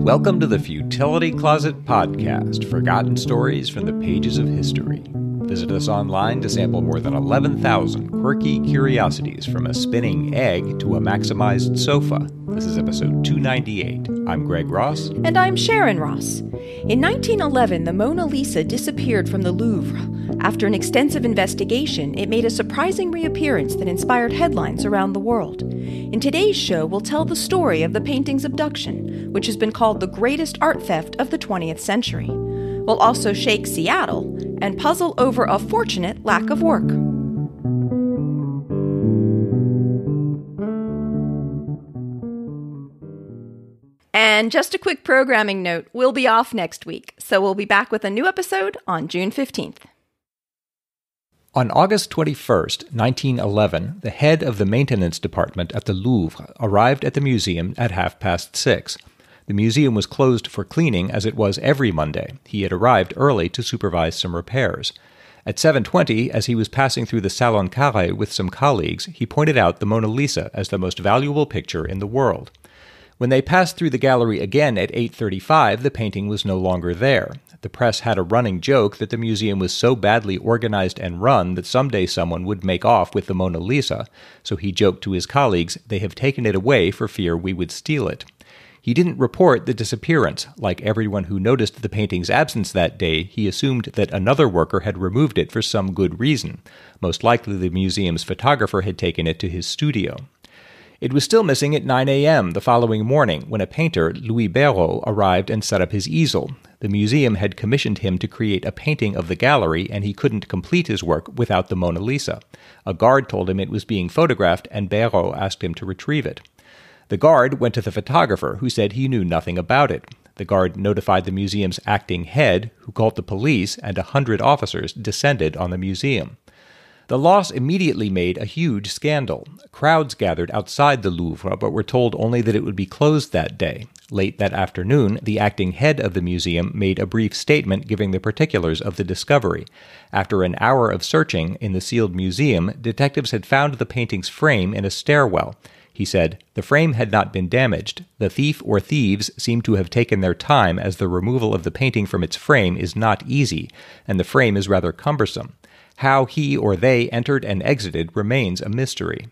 Welcome to the Futility Closet Podcast Forgotten Stories from the Pages of History. Visit us online to sample more than 11,000 quirky curiosities from a spinning egg to a maximized sofa. This is episode 298. I'm Greg Ross. And I'm Sharon Ross. In 1911, the Mona Lisa disappeared from the Louvre. After an extensive investigation, it made a surprising reappearance that inspired headlines around the world. In today's show, we'll tell the story of the painting's abduction, which has been called the greatest art theft of the 20th century. We'll also shake Seattle and puzzle over a fortunate lack of work. And just a quick programming note we'll be off next week, so we'll be back with a new episode on June 15th. On August 21st, 1911, the head of the maintenance department at the Louvre arrived at the museum at half past six. The museum was closed for cleaning as it was every Monday. He had arrived early to supervise some repairs. At 7:20, as he was passing through the Salon Carré with some colleagues, he pointed out the Mona Lisa as the most valuable picture in the world. When they passed through the gallery again at 8:35, the painting was no longer there. The press had a running joke that the museum was so badly organized and run that someday someone would make off with the Mona Lisa, so he joked to his colleagues, "They have taken it away for fear we would steal it." He didn't report the disappearance. Like everyone who noticed the painting's absence that day, he assumed that another worker had removed it for some good reason. Most likely, the museum's photographer had taken it to his studio. It was still missing at 9 a.m. the following morning when a painter, Louis Béraud, arrived and set up his easel. The museum had commissioned him to create a painting of the gallery, and he couldn't complete his work without the Mona Lisa. A guard told him it was being photographed, and Béraud asked him to retrieve it. The guard went to the photographer, who said he knew nothing about it. The guard notified the museum's acting head, who called the police, and a hundred officers descended on the museum. The loss immediately made a huge scandal. Crowds gathered outside the Louvre, but were told only that it would be closed that day. Late that afternoon, the acting head of the museum made a brief statement giving the particulars of the discovery. After an hour of searching in the sealed museum, detectives had found the painting's frame in a stairwell. He said, The frame had not been damaged. The thief or thieves seem to have taken their time, as the removal of the painting from its frame is not easy, and the frame is rather cumbersome. How he or they entered and exited remains a mystery.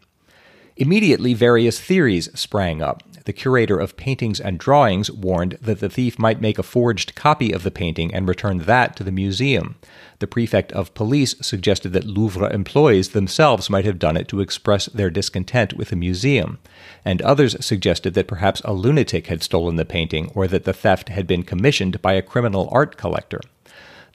Immediately, various theories sprang up. The curator of paintings and drawings warned that the thief might make a forged copy of the painting and return that to the museum. The prefect of police suggested that Louvre employees themselves might have done it to express their discontent with the museum. And others suggested that perhaps a lunatic had stolen the painting or that the theft had been commissioned by a criminal art collector.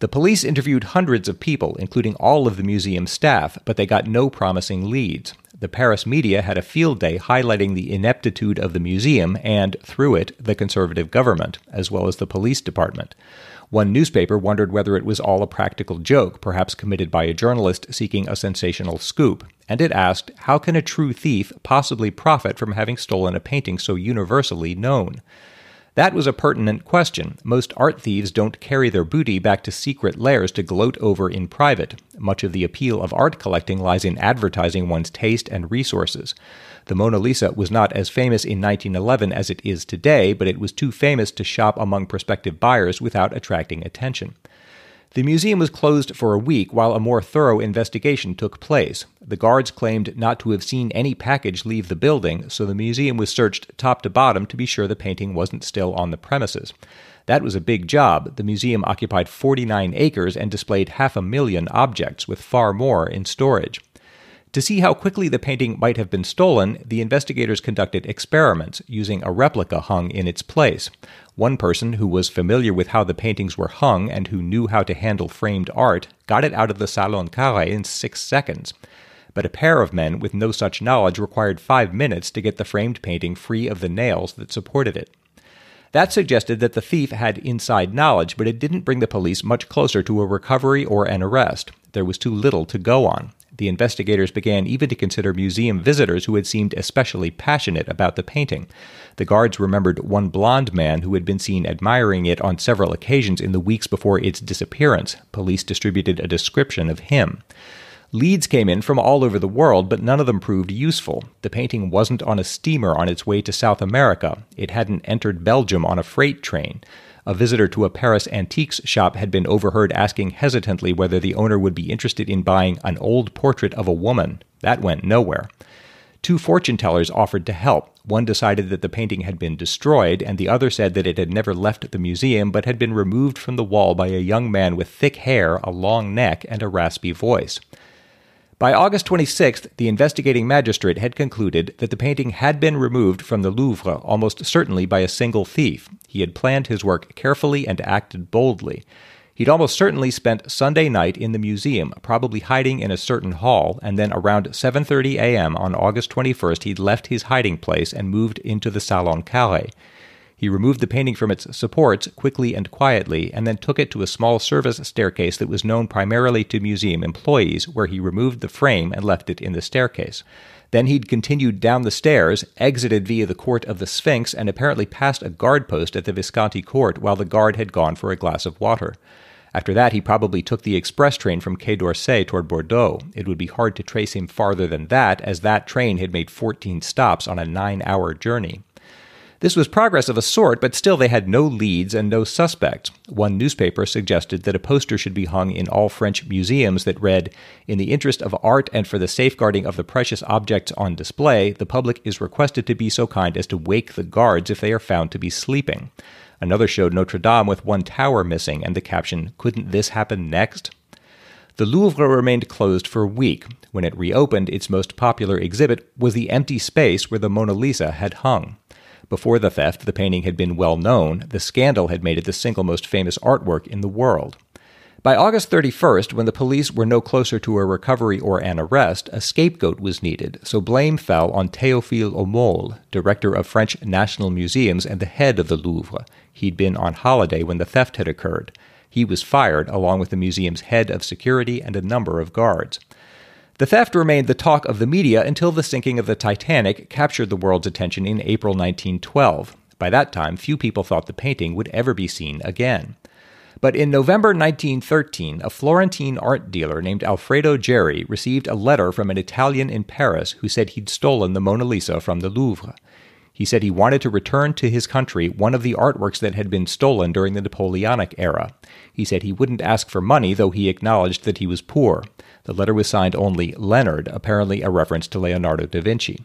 The police interviewed hundreds of people, including all of the museum staff, but they got no promising leads. The Paris media had a field day highlighting the ineptitude of the museum and, through it, the conservative government, as well as the police department. One newspaper wondered whether it was all a practical joke, perhaps committed by a journalist seeking a sensational scoop, and it asked, How can a true thief possibly profit from having stolen a painting so universally known? That was a pertinent question. Most art thieves don't carry their booty back to secret lairs to gloat over in private. Much of the appeal of art collecting lies in advertising one's taste and resources. The Mona Lisa was not as famous in 1911 as it is today, but it was too famous to shop among prospective buyers without attracting attention. The museum was closed for a week while a more thorough investigation took place. The guards claimed not to have seen any package leave the building, so the museum was searched top to bottom to be sure the painting wasn't still on the premises. That was a big job. The museum occupied 49 acres and displayed half a million objects, with far more in storage. To see how quickly the painting might have been stolen, the investigators conducted experiments using a replica hung in its place. One person who was familiar with how the paintings were hung and who knew how to handle framed art got it out of the Salon Carré in six seconds. But a pair of men with no such knowledge required five minutes to get the framed painting free of the nails that supported it. That suggested that the thief had inside knowledge, but it didn't bring the police much closer to a recovery or an arrest. There was too little to go on. The investigators began even to consider museum visitors who had seemed especially passionate about the painting. The guards remembered one blond man who had been seen admiring it on several occasions in the weeks before its disappearance. Police distributed a description of him. Leads came in from all over the world, but none of them proved useful. The painting wasn't on a steamer on its way to South America. It hadn't entered Belgium on a freight train. A visitor to a Paris antiques shop had been overheard asking hesitantly whether the owner would be interested in buying an old portrait of a woman. That went nowhere. Two fortune tellers offered to help. One decided that the painting had been destroyed, and the other said that it had never left the museum but had been removed from the wall by a young man with thick hair, a long neck, and a raspy voice. By August 26th, the investigating magistrate had concluded that the painting had been removed from the Louvre almost certainly by a single thief. He had planned his work carefully and acted boldly. He'd almost certainly spent Sunday night in the museum, probably hiding in a certain hall, and then around 7:30 a.m. on August 21st he'd left his hiding place and moved into the Salon Carré. He removed the painting from its supports quickly and quietly, and then took it to a small service staircase that was known primarily to museum employees, where he removed the frame and left it in the staircase. Then he'd continued down the stairs, exited via the court of the Sphinx, and apparently passed a guard post at the Visconti court while the guard had gone for a glass of water. After that, he probably took the express train from Quai d'Orsay toward Bordeaux. It would be hard to trace him farther than that, as that train had made 14 stops on a nine hour journey. This was progress of a sort, but still they had no leads and no suspects. One newspaper suggested that a poster should be hung in all French museums that read, In the interest of art and for the safeguarding of the precious objects on display, the public is requested to be so kind as to wake the guards if they are found to be sleeping. Another showed Notre Dame with one tower missing, and the caption, Couldn't this happen next? The Louvre remained closed for a week. When it reopened, its most popular exhibit was the empty space where the Mona Lisa had hung. Before the theft, the painting had been well known. The scandal had made it the single most famous artwork in the world. By August 31st, when the police were no closer to a recovery or an arrest, a scapegoat was needed, so blame fell on Théophile Homolle, director of French National Museums and the head of the Louvre. He'd been on holiday when the theft had occurred. He was fired, along with the museum's head of security and a number of guards. The theft remained the talk of the media until the sinking of the Titanic captured the world's attention in April 1912. By that time, few people thought the painting would ever be seen again. But in November 1913, a Florentine art dealer named Alfredo Geri received a letter from an Italian in Paris who said he'd stolen the Mona Lisa from the Louvre. He said he wanted to return to his country one of the artworks that had been stolen during the Napoleonic era. He said he wouldn't ask for money, though he acknowledged that he was poor. The letter was signed only Leonard, apparently a reference to Leonardo da Vinci.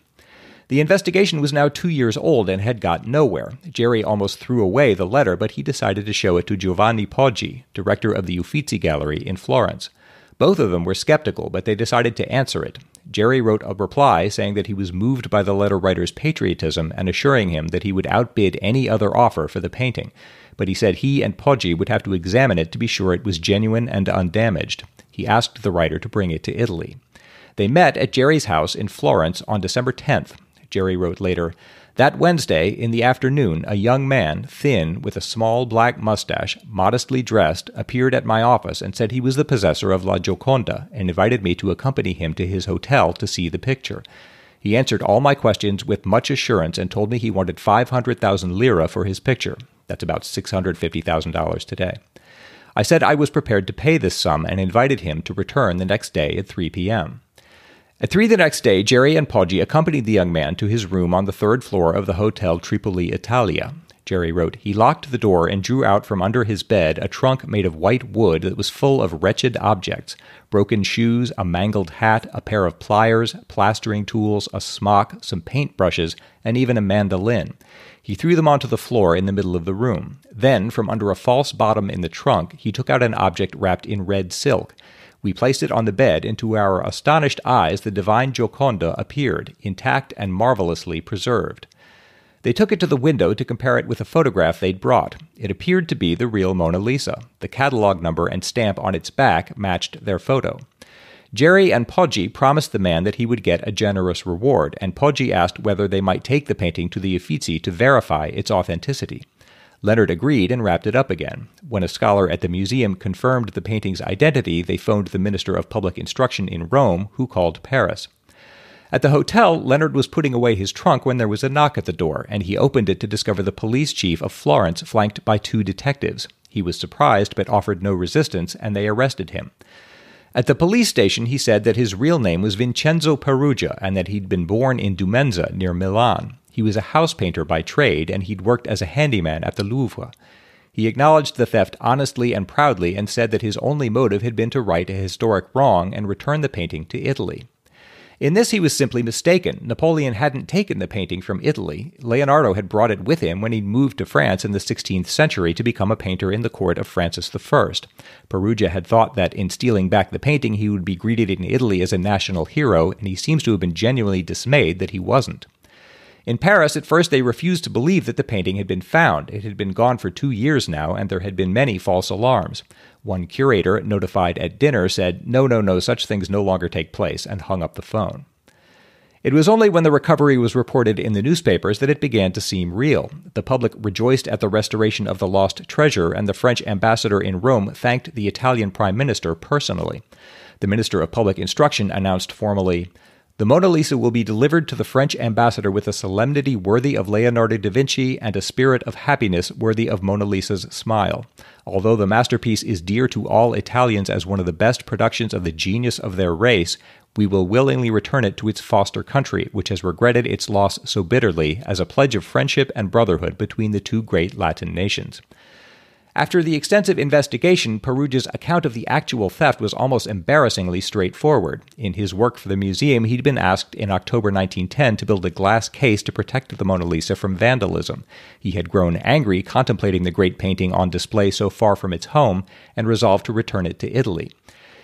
The investigation was now two years old and had got nowhere. Geri almost threw away the letter, but he decided to show it to Giovanni Poggi, director of the Uffizi Gallery in Florence. Both of them were skeptical, but they decided to answer it. Geri wrote a reply saying that he was moved by the letter writer's patriotism and assuring him that he would outbid any other offer for the painting. But he said he and Poggi would have to examine it to be sure it was genuine and undamaged he asked the writer to bring it to Italy. They met at Geri's house in Florence on December 10th. Geri wrote later, that Wednesday, in the afternoon, a young man, thin, with a small black mustache, modestly dressed, appeared at my office and said he was the possessor of La Gioconda and invited me to accompany him to his hotel to see the picture. He answered all my questions with much assurance and told me he wanted 500,000 lira for his picture. That's about $650,000 today. I said I was prepared to pay this sum and invited him to return the next day at 3 p.m. At 3 the next day, Geri and Poggi accompanied the young man to his room on the third floor of the Hotel Tripoli Italia. Geri wrote, He locked the door and drew out from under his bed a trunk made of white wood that was full of wretched objects broken shoes, a mangled hat, a pair of pliers, plastering tools, a smock, some paint brushes, and even a mandolin. He threw them onto the floor in the middle of the room. Then, from under a false bottom in the trunk, he took out an object wrapped in red silk. We placed it on the bed, and to our astonished eyes, the divine Gioconda appeared, intact and marvelously preserved. They took it to the window to compare it with a photograph they'd brought. It appeared to be the real Mona Lisa. The catalog number and stamp on its back matched their photo. Geri and Poggi promised the man that he would get a generous reward, and Poggi asked whether they might take the painting to the Uffizi to verify its authenticity. Leonard agreed and wrapped it up again. When a scholar at the museum confirmed the painting's identity, they phoned the Minister of Public Instruction in Rome, who called Paris. At the hotel, Leonard was putting away his trunk when there was a knock at the door, and he opened it to discover the police chief of Florence flanked by two detectives. He was surprised but offered no resistance, and they arrested him. At the police station, he said that his real name was Vincenzo Peruggia and that he'd been born in Dumenza near Milan. He was a house painter by trade and he'd worked as a handyman at the Louvre. He acknowledged the theft honestly and proudly and said that his only motive had been to right a historic wrong and return the painting to Italy. In this, he was simply mistaken. Napoleon hadn't taken the painting from Italy. Leonardo had brought it with him when he moved to France in the 16th century to become a painter in the court of Francis I. Peruggia had thought that in stealing back the painting, he would be greeted in Italy as a national hero, and he seems to have been genuinely dismayed that he wasn't. In Paris, at first they refused to believe that the painting had been found. It had been gone for two years now, and there had been many false alarms. One curator, notified at dinner, said, No, no, no, such things no longer take place, and hung up the phone. It was only when the recovery was reported in the newspapers that it began to seem real. The public rejoiced at the restoration of the lost treasure, and the French ambassador in Rome thanked the Italian prime minister personally. The minister of public instruction announced formally, the Mona Lisa will be delivered to the French ambassador with a solemnity worthy of Leonardo da Vinci and a spirit of happiness worthy of Mona Lisa's smile. Although the masterpiece is dear to all Italians as one of the best productions of the genius of their race, we will willingly return it to its foster country, which has regretted its loss so bitterly, as a pledge of friendship and brotherhood between the two great Latin nations. After the extensive investigation, Peruggia's account of the actual theft was almost embarrassingly straightforward. In his work for the museum, he'd been asked in October 1910 to build a glass case to protect the Mona Lisa from vandalism. He had grown angry contemplating the great painting on display so far from its home and resolved to return it to Italy.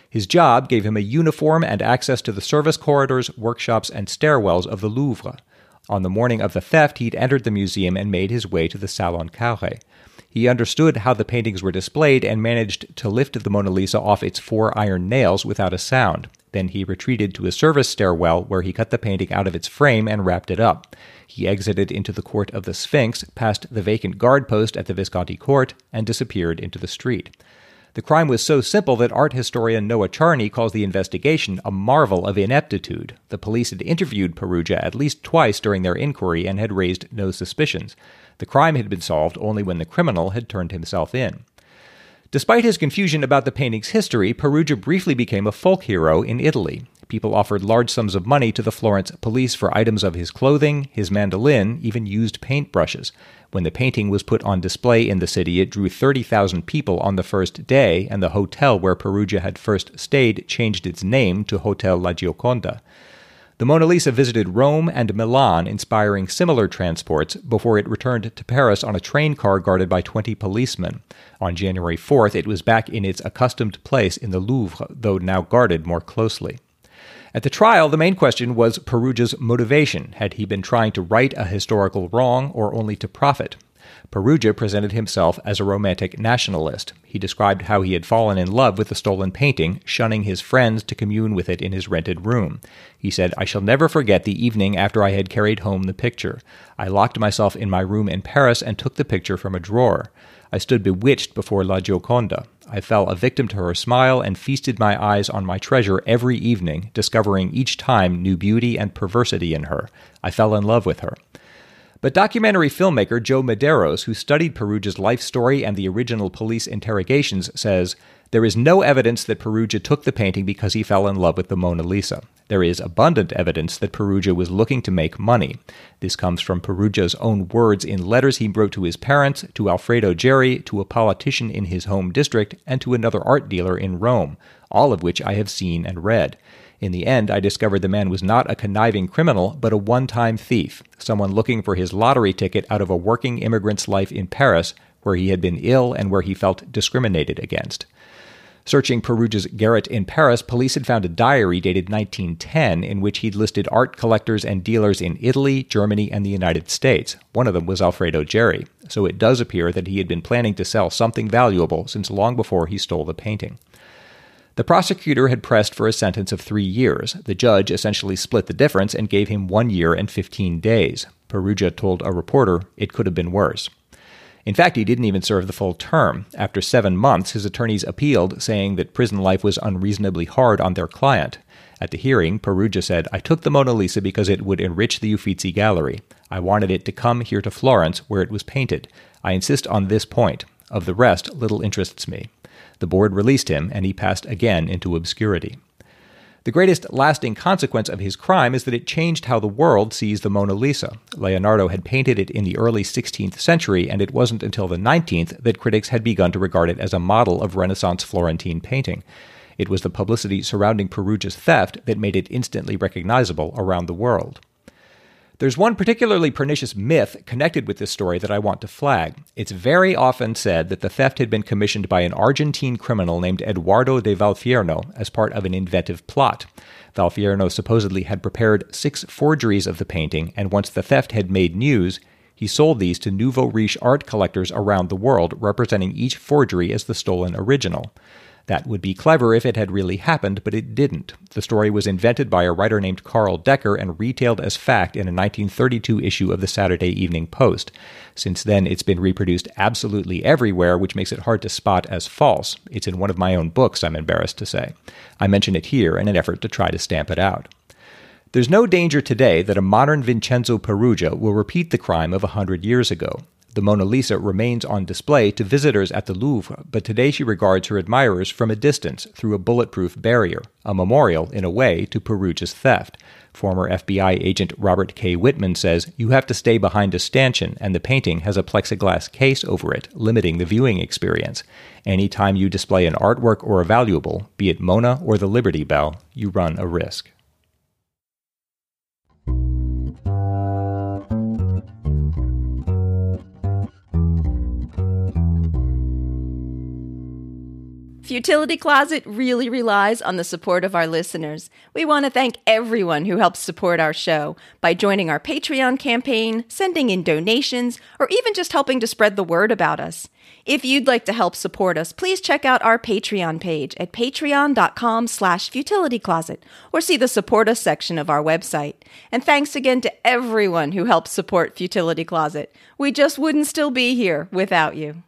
His job gave him a uniform and access to the service corridors, workshops, and stairwells of the Louvre. On the morning of the theft, he'd entered the museum and made his way to the Salon Carré. He understood how the paintings were displayed and managed to lift the Mona Lisa off its four iron nails without a sound. Then he retreated to a service stairwell where he cut the painting out of its frame and wrapped it up. He exited into the court of the Sphinx, past the vacant guard post at the Visconti court, and disappeared into the street. The crime was so simple that art historian Noah Charney calls the investigation a marvel of ineptitude. The police had interviewed Peruggia at least twice during their inquiry and had raised no suspicions. The crime had been solved only when the criminal had turned himself in. Despite his confusion about the painting's history, Peruggia briefly became a folk hero in Italy. People offered large sums of money to the Florence police for items of his clothing, his mandolin, even used paintbrushes. When the painting was put on display in the city, it drew 30,000 people on the first day, and the hotel where Peruggia had first stayed changed its name to Hotel La Gioconda. The Mona Lisa visited Rome and Milan, inspiring similar transports, before it returned to Paris on a train car guarded by 20 policemen. On January 4th, it was back in its accustomed place in the Louvre, though now guarded more closely. At the trial, the main question was Peruggia's motivation. Had he been trying to right a historical wrong or only to profit? Peruggia presented himself as a romantic nationalist. He described how he had fallen in love with the stolen painting, shunning his friends to commune with it in his rented room. He said, I shall never forget the evening after I had carried home the picture. I locked myself in my room in Paris and took the picture from a drawer. I stood bewitched before La Gioconda. I fell a victim to her smile and feasted my eyes on my treasure every evening, discovering each time new beauty and perversity in her. I fell in love with her. But documentary filmmaker Joe Medeiros, who studied Peruggia's life story and the original police interrogations, says there is no evidence that Peruggia took the painting because he fell in love with the Mona Lisa. There is abundant evidence that Peruggia was looking to make money. This comes from Peruggia's own words in letters he wrote to his parents, to Alfredo Geri, to a politician in his home district, and to another art dealer in Rome, all of which I have seen and read. In the end, I discovered the man was not a conniving criminal, but a one time thief, someone looking for his lottery ticket out of a working immigrant's life in Paris, where he had been ill and where he felt discriminated against. Searching Peruggia's garret in Paris, police had found a diary dated 1910 in which he'd listed art collectors and dealers in Italy, Germany, and the United States. One of them was Alfredo Geri, so it does appear that he had been planning to sell something valuable since long before he stole the painting. The prosecutor had pressed for a sentence of three years. The judge essentially split the difference and gave him one year and 15 days. Peruggia told a reporter it could have been worse. In fact, he didn't even serve the full term. After seven months, his attorneys appealed, saying that prison life was unreasonably hard on their client. At the hearing, Peruggia said, I took the Mona Lisa because it would enrich the Uffizi Gallery. I wanted it to come here to Florence, where it was painted. I insist on this point. Of the rest, little interests me. The board released him, and he passed again into obscurity. The greatest lasting consequence of his crime is that it changed how the world sees the Mona Lisa. Leonardo had painted it in the early 16th century, and it wasn't until the 19th that critics had begun to regard it as a model of Renaissance Florentine painting. It was the publicity surrounding Peruggia's theft that made it instantly recognizable around the world. There's one particularly pernicious myth connected with this story that I want to flag. It's very often said that the theft had been commissioned by an Argentine criminal named Eduardo de Valfierno as part of an inventive plot. Valfierno supposedly had prepared six forgeries of the painting, and once the theft had made news, he sold these to nouveau riche art collectors around the world, representing each forgery as the stolen original. That would be clever if it had really happened, but it didn't. The story was invented by a writer named Karl Decker and retailed as fact in a 1932 issue of the Saturday Evening Post. Since then, it's been reproduced absolutely everywhere, which makes it hard to spot as false. It's in one of my own books, I'm embarrassed to say. I mention it here in an effort to try to stamp it out. There's no danger today that a modern Vincenzo Peruggia will repeat the crime of a hundred years ago. The Mona Lisa remains on display to visitors at the Louvre, but today she regards her admirers from a distance through a bulletproof barrier, a memorial, in a way, to Peruggia's theft. Former FBI agent Robert K. Wittman says you have to stay behind a stanchion, and the painting has a plexiglass case over it, limiting the viewing experience. Anytime you display an artwork or a valuable, be it Mona or the Liberty Bell, you run a risk. Futility Closet really relies on the support of our listeners. We want to thank everyone who helps support our show by joining our Patreon campaign, sending in donations, or even just helping to spread the word about us. If you'd like to help support us, please check out our Patreon page at patreon.com slash futilitycloset or see the support us section of our website. And thanks again to everyone who helps support Futility Closet. We just wouldn't still be here without you.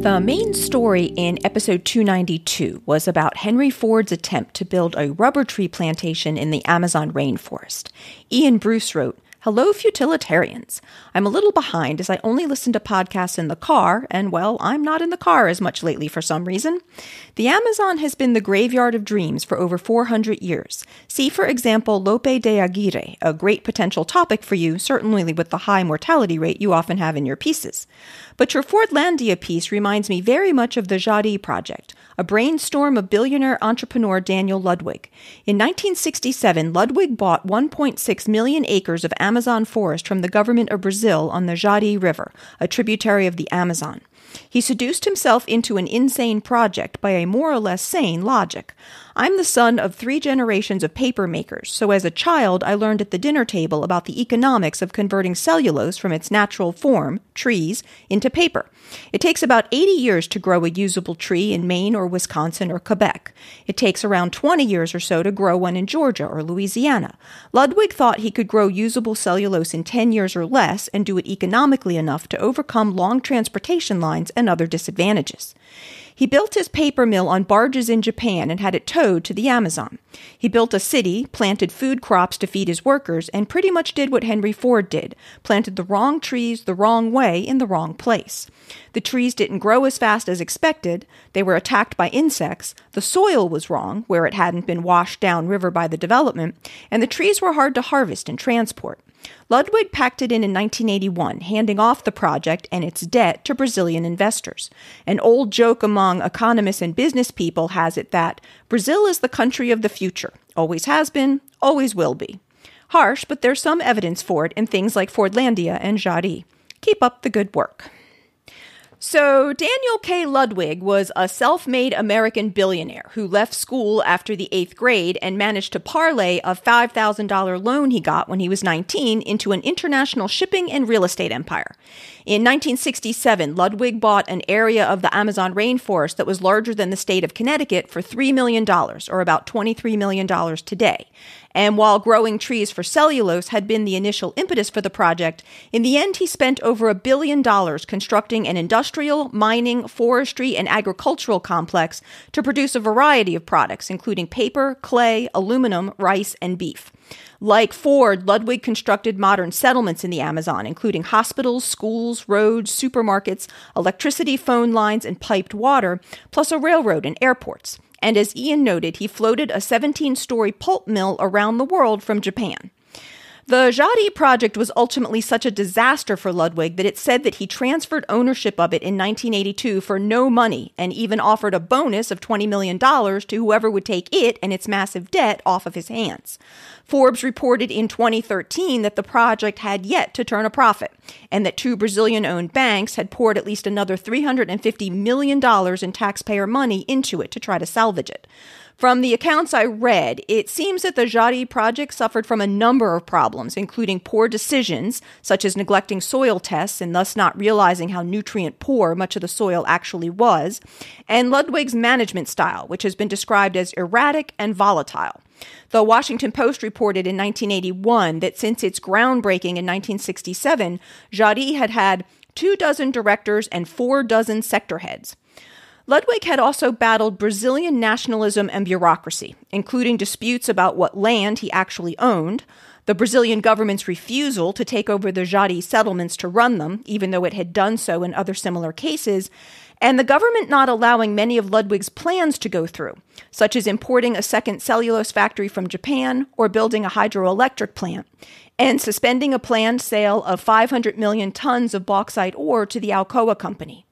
The main story in episode 292 was about Henry Ford's attempt to build a rubber tree plantation in the Amazon rainforest. Ian Bruce wrote, Hello, futilitarians. I'm a little behind as I only listen to podcasts in the car, and well, I'm not in the car as much lately for some reason. The Amazon has been the graveyard of dreams for over 400 years. See, for example, Lope de Aguirre, a great potential topic for you, certainly with the high mortality rate you often have in your pieces. But your Fordlandia piece reminds me very much of the Jari project, a brainstorm of billionaire entrepreneur Daniel Ludwig. In 1967, Ludwig bought 1.6 million acres of Amazon forest from the government of Brazil on the Jari River, a tributary of the Amazon. He seduced himself into an insane project by a more or less sane logic. I'm the son of three generations of paper makers, so as a child I learned at the dinner table about the economics of converting cellulose from its natural form, trees, into paper. It takes about 80 years to grow a usable tree in Maine or Wisconsin or Quebec. It takes around 20 years or so to grow one in Georgia or Louisiana. Ludwig thought he could grow usable cellulose in 10 years or less and do it economically enough to overcome long transportation lines and other disadvantages. He built his paper mill on barges in Japan and had it towed to the Amazon. He built a city, planted food crops to feed his workers, and pretty much did what Henry Ford did planted the wrong trees the wrong way in the wrong place. The trees didn't grow as fast as expected, they were attacked by insects, the soil was wrong, where it hadn't been washed down river by the development, and the trees were hard to harvest and transport. Ludwig packed it in in 1981, handing off the project and its debt to Brazilian investors. An old joke among economists and business people has it that Brazil is the country of the future, always has been, always will be. Harsh, but there's some evidence for it in things like Fordlandia and Jari. Keep up the good work. So, Daniel K. Ludwig was a self made American billionaire who left school after the eighth grade and managed to parlay a $5,000 loan he got when he was 19 into an international shipping and real estate empire. In 1967, Ludwig bought an area of the Amazon rainforest that was larger than the state of Connecticut for $3 million, or about $23 million today. And while growing trees for cellulose had been the initial impetus for the project, in the end he spent over a billion dollars constructing an industrial, mining, forestry, and agricultural complex to produce a variety of products, including paper, clay, aluminum, rice, and beef. Like Ford, Ludwig constructed modern settlements in the Amazon, including hospitals, schools, roads, supermarkets, electricity phone lines, and piped water, plus a railroad and airports. And as Ian noted, he floated a 17 story pulp mill around the world from Japan. The Jari project was ultimately such a disaster for Ludwig that it said that he transferred ownership of it in 1982 for no money and even offered a bonus of $20 million to whoever would take it and its massive debt off of his hands. Forbes reported in 2013 that the project had yet to turn a profit and that two Brazilian owned banks had poured at least another $350 million in taxpayer money into it to try to salvage it. From the accounts I read, it seems that the Jari project suffered from a number of problems, including poor decisions, such as neglecting soil tests and thus not realizing how nutrient poor much of the soil actually was, and Ludwig's management style, which has been described as erratic and volatile. The Washington Post reported in 1981 that since its groundbreaking in 1967, Jari had had two dozen directors and four dozen sector heads. Ludwig had also battled Brazilian nationalism and bureaucracy, including disputes about what land he actually owned, the Brazilian government's refusal to take over the Jari settlements to run them, even though it had done so in other similar cases, and the government not allowing many of Ludwig's plans to go through, such as importing a second cellulose factory from Japan or building a hydroelectric plant, and suspending a planned sale of 500 million tons of bauxite ore to the Alcoa Company.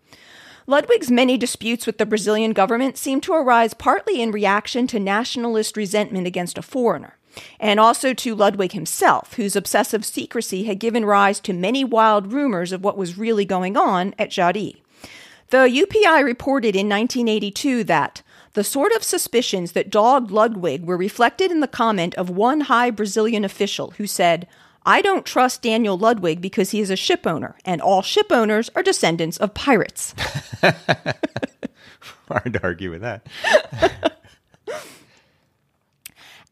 Ludwig's many disputes with the Brazilian government seem to arise partly in reaction to nationalist resentment against a foreigner, and also to Ludwig himself, whose obsessive secrecy had given rise to many wild rumors of what was really going on at Jari. The UPI reported in 1982 that the sort of suspicions that dogged Ludwig were reflected in the comment of one high Brazilian official who said, I don't trust Daniel Ludwig because he is a ship owner, and all ship owners are descendants of pirates. Hard to argue with that.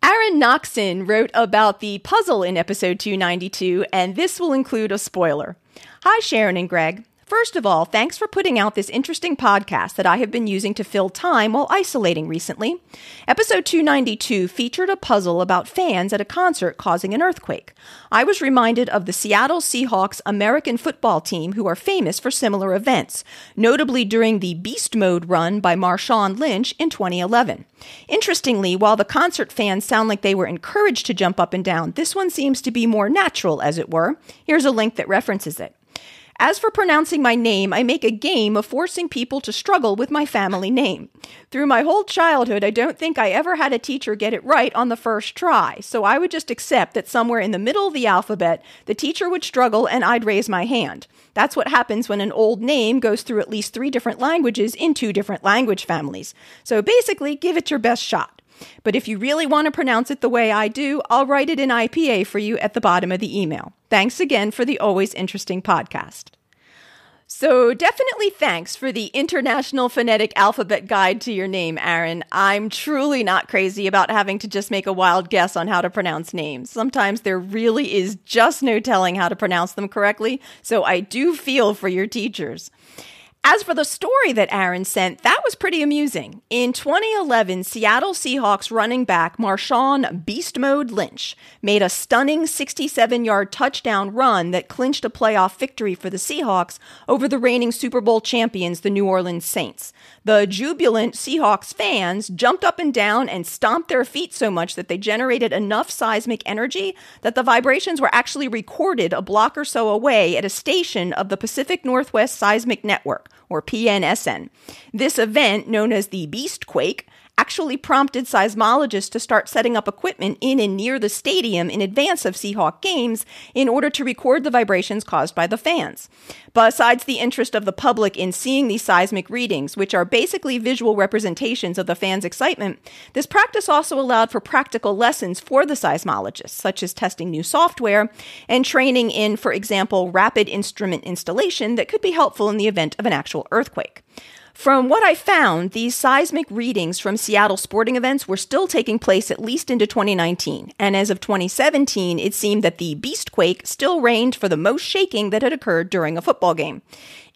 Aaron Noxon wrote about the puzzle in episode 292, and this will include a spoiler. Hi, Sharon and Greg. First of all, thanks for putting out this interesting podcast that I have been using to fill time while isolating recently. Episode 292 featured a puzzle about fans at a concert causing an earthquake. I was reminded of the Seattle Seahawks American football team who are famous for similar events, notably during the Beast Mode run by Marshawn Lynch in 2011. Interestingly, while the concert fans sound like they were encouraged to jump up and down, this one seems to be more natural, as it were. Here's a link that references it. As for pronouncing my name, I make a game of forcing people to struggle with my family name. Through my whole childhood, I don't think I ever had a teacher get it right on the first try, so I would just accept that somewhere in the middle of the alphabet, the teacher would struggle and I'd raise my hand. That's what happens when an old name goes through at least three different languages in two different language families. So basically, give it your best shot. But if you really want to pronounce it the way I do, I'll write it in IPA for you at the bottom of the email. Thanks again for the always interesting podcast. So, definitely thanks for the International Phonetic Alphabet Guide to your name, Aaron. I'm truly not crazy about having to just make a wild guess on how to pronounce names. Sometimes there really is just no telling how to pronounce them correctly, so I do feel for your teachers. As for the story that Aaron sent, that was pretty amusing. In 2011, Seattle Seahawks running back Marshawn Beast Mode Lynch made a stunning 67 yard touchdown run that clinched a playoff victory for the Seahawks over the reigning Super Bowl champions, the New Orleans Saints. The jubilant Seahawks fans jumped up and down and stomped their feet so much that they generated enough seismic energy that the vibrations were actually recorded a block or so away at a station of the Pacific Northwest Seismic Network or PNSN. This event, known as the Beast Quake, actually prompted seismologists to start setting up equipment in and near the stadium in advance of Seahawk games in order to record the vibrations caused by the fans. Besides the interest of the public in seeing these seismic readings, which are basically visual representations of the fans' excitement, this practice also allowed for practical lessons for the seismologists, such as testing new software and training in, for example, rapid instrument installation that could be helpful in the event of an actual earthquake. From what I found, these seismic readings from Seattle sporting events were still taking place at least into 2019. And as of 2017, it seemed that the beastquake still reigned for the most shaking that had occurred during a football game.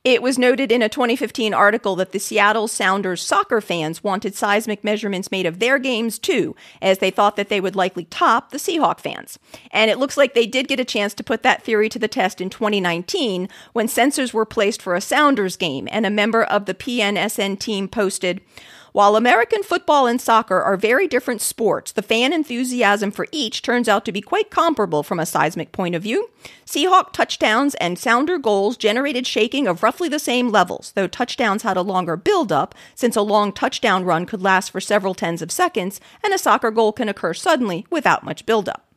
It was noted in a 2015 article that the Seattle Sounders soccer fans wanted seismic measurements made of their games too, as they thought that they would likely top the Seahawk fans. And it looks like they did get a chance to put that theory to the test in 2019 when sensors were placed for a Sounders game, and a member of the PNSN team posted, while American football and soccer are very different sports, the fan enthusiasm for each turns out to be quite comparable from a seismic point of view. Seahawk touchdowns and Sounder goals generated shaking of roughly the same levels, though touchdowns had a longer build-up, since a long touchdown run could last for several tens of seconds, and a soccer goal can occur suddenly without much build-up.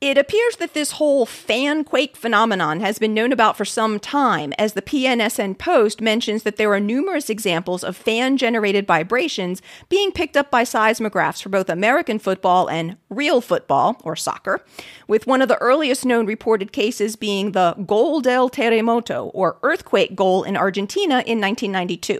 It appears that this whole fan quake phenomenon has been known about for some time, as the PNSN Post mentions that there are numerous examples of fan generated vibrations being picked up by seismographs for both American football and real football, or soccer, with one of the earliest known reported cases being the Gol del Terremoto, or earthquake goal in Argentina in 1992.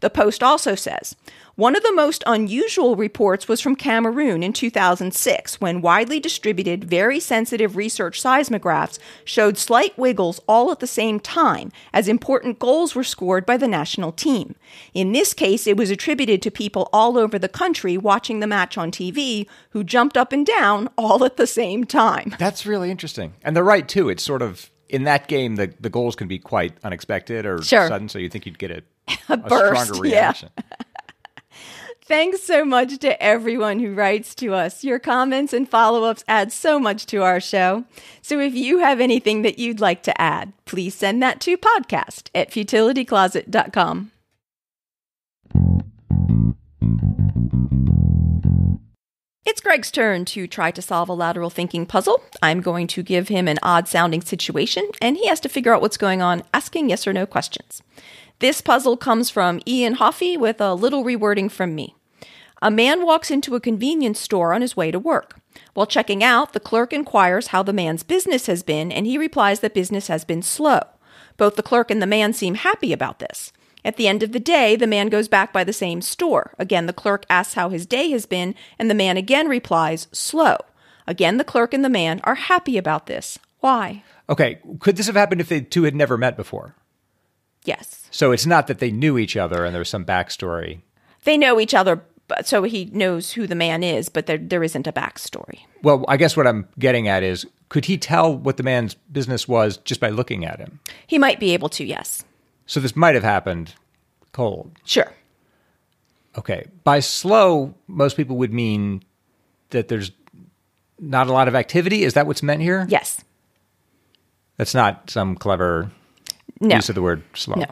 The Post also says, one of the most unusual reports was from Cameroon in 2006, when widely distributed, very sensitive research seismographs showed slight wiggles all at the same time as important goals were scored by the national team. In this case, it was attributed to people all over the country watching the match on TV who jumped up and down all at the same time. That's really interesting. And they're right, too. It's sort of in that game, the, the goals can be quite unexpected or Sure. sudden, so you think you'd get a, A a burst, stronger yeah. Thanks so much to everyone who writes to us. Your comments and follow ups add so much to our show. So if you have anything that you'd like to add, please send that to podcast at futilitycloset.com. It's Greg's turn to try to solve a lateral thinking puzzle. I'm going to give him an odd sounding situation, and he has to figure out what's going on, asking yes or no questions. This puzzle comes from Ian Hoffey with a little rewording from me. A man walks into a convenience store on his way to work. While checking out, the clerk inquires how the man's business has been, and he replies that business has been slow. Both the clerk and the man seem happy about this. At the end of the day, the man goes back by the same store. Again, the clerk asks how his day has been, and the man again replies, slow. Again, the clerk and the man are happy about this. Why? Okay, could this have happened if the two had never met before? Yes. So it's not that they knew each other and there was some backstory. They know each other, but so he knows who the man is, but there, there isn't a backstory. Well, I guess what I'm getting at is could he tell what the man's business was just by looking at him? He might be able to, yes. So this might have happened cold. Sure. Okay. By slow, most people would mean that there's not a lot of activity. Is that what's meant here? Yes. That's not some clever No. use of the word slow. No.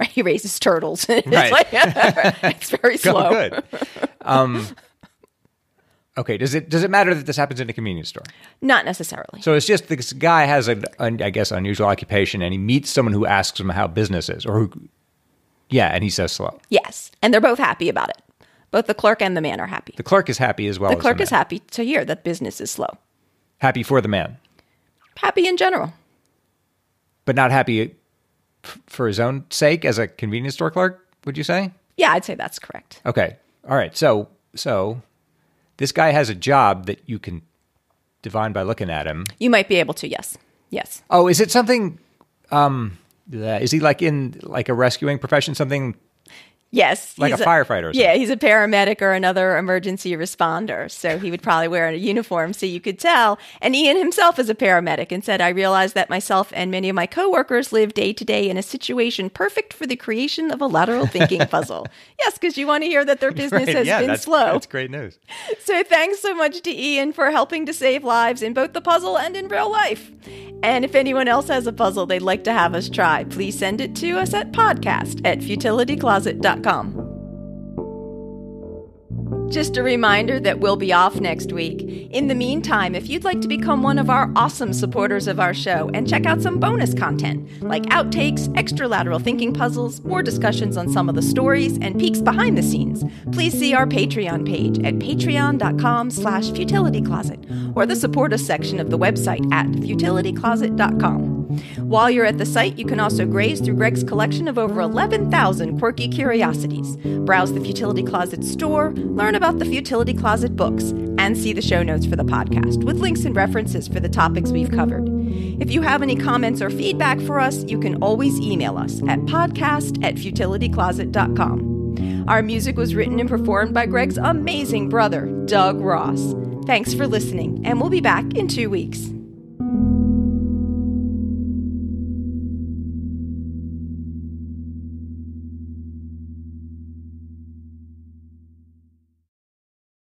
He raises turtles. it's, Right. like- it's very slow. Good. Um, okay. Does it does it matter that this happens in a convenience store? Not necessarily. So it's just this guy has a, an I guess, unusual occupation, and he meets someone who asks him how business is, or who, yeah, and he says slow. Yes. And they're both happy about it. Both the clerk and the man are happy. The clerk is happy as well. The as clerk the is happy to hear that business is slow. happy for the man, Happy in general. but not happy for his own sake as a convenience store clerk. Would you say? Yeah, I'd say that's correct. Okay. All right. So so this guy has a job that you can divine by looking at him. You might be able to, yes. Yes. Oh, is it something? Um, is he like in like a rescuing profession? Something Yes. Like a firefighter or Yeah, he's a paramedic or another emergency responder. So he would probably wear a uniform so you could tell. And Ian himself is a paramedic and said, I realized that myself and many of my coworkers live day to day in a situation perfect for the creation of a lateral thinking puzzle. Yes, because you want to hear that their business Right, has yeah, been that's, slow. That's great news. So thanks so much to Ian for helping to save lives in both the puzzle and in real life. And if anyone else has a puzzle they'd like to have us try, please send it to us at podcast at futilitycloset.com. Just a reminder that we'll be off next week. In the meantime, if you'd like to become one of our awesome supporters of our show and check out some bonus content like outtakes, extra lateral thinking puzzles, more discussions on some of the stories, and peeks behind the scenes, please see our Patreon page at patreon.com slash futilitycloset or the support us section of the website at futilitycloset.com. While you're at the site, you can also graze through Greg's collection of over 11,000 quirky curiosities, browse the Futility Closet store, learn about the Futility Closet books, and see the show notes for the podcast with links and references for the topics we've covered. If you have any comments or feedback for us, you can always email us at podcast at futilitycloset.com. Our music was written and performed by Greg's amazing brother, Doug Ross. Thanks for listening, and we'll be back in two weeks.